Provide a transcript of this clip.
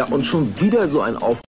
Ja, und schon wieder so ein Aufruf.